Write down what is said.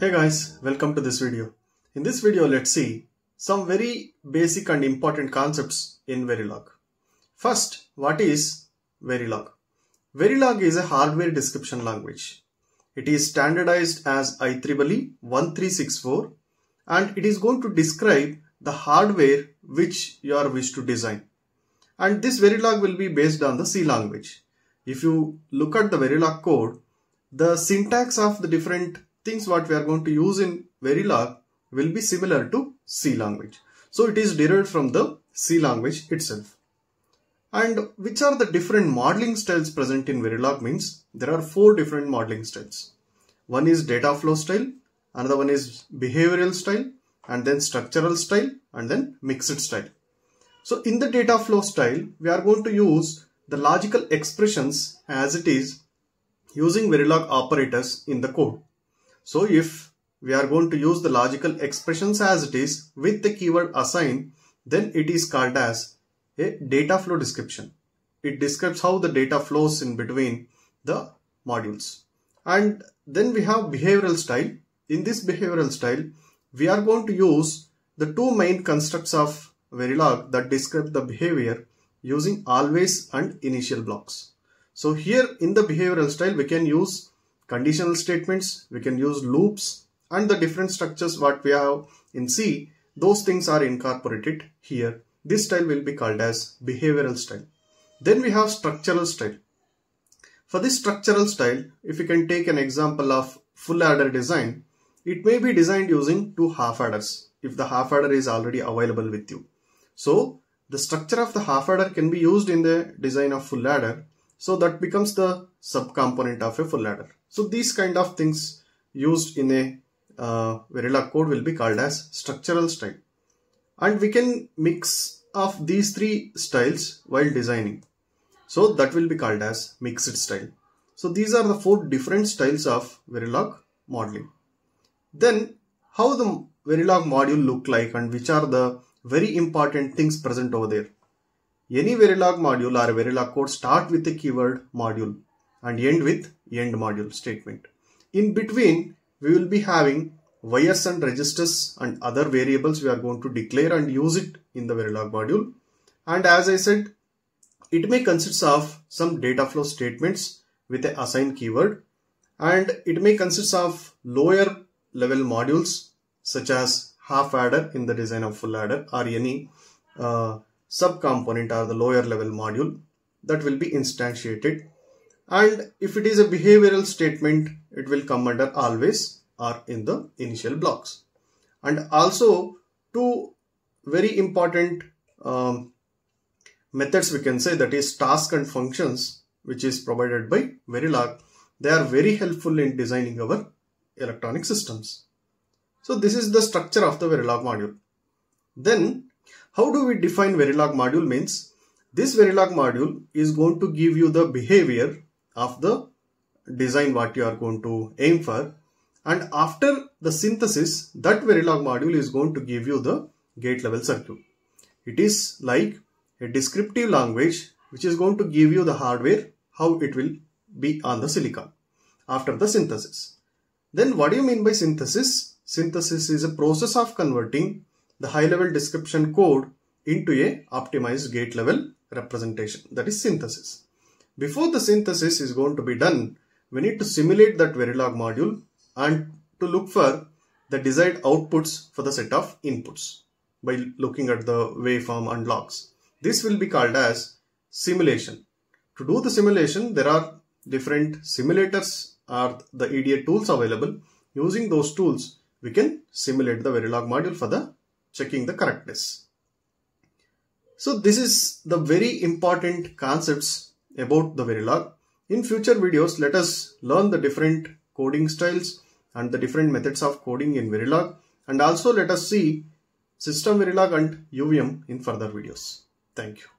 Hey guys, welcome to this video. In this video, let's see some very basic and important concepts in Verilog. First, what is Verilog? Verilog is a hardware description language. It is standardized as IEEE 1364 and it is going to describe the hardware which you are wish to design. And this Verilog will be based on the C language. If you look at the Verilog code, the syntax of the different things what we are going to use in Verilog will be similar to C language. So it is derived from the C language itself. And which are the different modeling styles present in Verilog means there are four different modeling styles. One is data flow style, another one is behavioral style, and then structural style, and then mixed style. So in the data flow style, we are going to use the logical expressions as it is using Verilog operators in the code. So if we are going to use the logical expressions as it is with the keyword assign, then it is called as a data flow description. It describes how the data flows in between the modules. And then we have behavioral style. In this behavioral style, we are going to use the two main constructs of Verilog that describe the behavior using always and initial blocks. So here in the behavioral style, we can use conditional statements, we can use loops and the different structures what we have in C, those things are incorporated here. This style will be called as behavioral style. Then we have structural style. For this structural style, if you can take an example of full adder design, it may be designed using two half adders if the half adder is already available with you. So the structure of the half adder can be used in the design of full adder. So that becomes the subcomponent of a full adder. So these kind of things used in a uh, Verilog code will be called as structural style. And we can mix of these three styles while designing. So that will be called as mixed style. So these are the four different styles of Verilog modeling. Then how the Verilog module look like and which are the very important things present over there. Any Verilog module or Verilog code start with the keyword module and end with end module statement. In between, we will be having wires and registers and other variables we are going to declare and use it in the Verilog module. And as I said, it may consist of some data flow statements with a assign keyword and it may consist of lower level modules such as half adder in the design of full adder or any uh, subcomponent or the lower level module that will be instantiated. And if it is a behavioral statement it will come under always or in the initial blocks. And also two very important um, methods we can say that is task and functions which is provided by Verilog they are very helpful in designing our electronic systems. So this is the structure of the Verilog module. Then how do we define Verilog module means this Verilog module is going to give you the behavior of the design what you are going to aim for and after the synthesis that Verilog module is going to give you the gate level circuit. It is like a descriptive language which is going to give you the hardware how it will be on the silicon after the synthesis. Then what do you mean by synthesis? Synthesis is a process of converting the high level description code into a optimized gate level representation that is synthesis. Before the synthesis is going to be done, we need to simulate that Verilog module and to look for the desired outputs for the set of inputs by looking at the waveform and logs. This will be called as simulation. To do the simulation, there are different simulators or the EDA tools available. Using those tools, we can simulate the Verilog module for the checking the correctness. So this is the very important concepts about the Verilog. In future videos, let us learn the different coding styles and the different methods of coding in Verilog and also let us see System Verilog and UVM in further videos. Thank you.